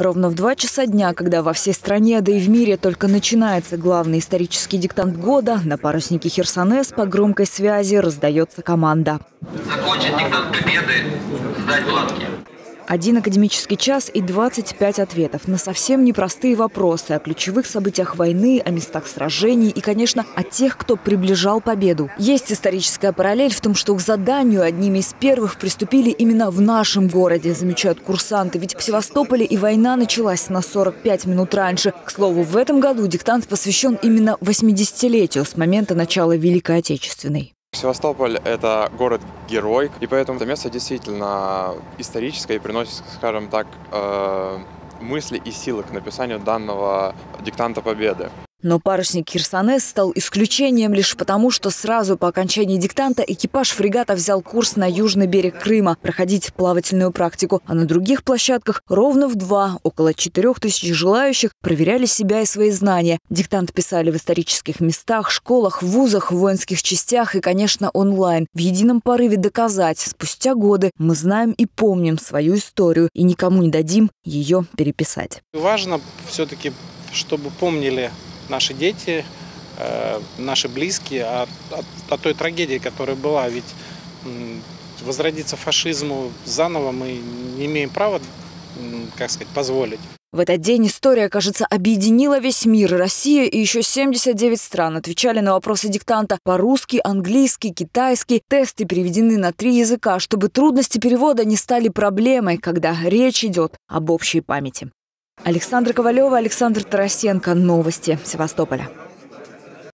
Ровно в два часа дня, когда во всей стране, да и в мире только начинается главный исторический диктант года, на паруснике Херсонес по громкой связи раздается команда. Закончить диктант победы, сдать бланки. Один академический час и 25 ответов на совсем непростые вопросы о ключевых событиях войны, о местах сражений и, конечно, о тех, кто приближал победу. Есть историческая параллель в том, что к заданию одними из первых приступили именно в нашем городе, замечают курсанты. Ведь в Севастополе и война началась на 45 минут раньше. К слову, в этом году диктант посвящен именно 80-летию с момента начала Великой Отечественной. Севастополь – это город-герой, и поэтому это место действительно историческое и приносит, скажем так, э, мысли и силы к написанию данного диктанта победы. Но парусник Херсонес стал исключением лишь потому, что сразу по окончании диктанта экипаж фрегата взял курс на южный берег Крыма проходить плавательную практику. А на других площадках ровно в два, около четырех тысяч желающих, проверяли себя и свои знания. Диктант писали в исторических местах, школах, вузах, воинских частях и, конечно, онлайн. В едином порыве доказать, спустя годы мы знаем и помним свою историю и никому не дадим ее переписать. Важно все-таки, чтобы помнили наши дети, э, наши близкие о, о, о той трагедии, которая была. Ведь возродиться фашизму заново мы не имеем права, как сказать, позволить. В этот день история, кажется, объединила весь мир. Россия и еще 79 стран отвечали на вопросы диктанта по-русски, английски, китайски. Тесты переведены на три языка, чтобы трудности перевода не стали проблемой, когда речь идет об общей памяти. Александра Ковалева, Александр Тарасенко. Новости Севастополя.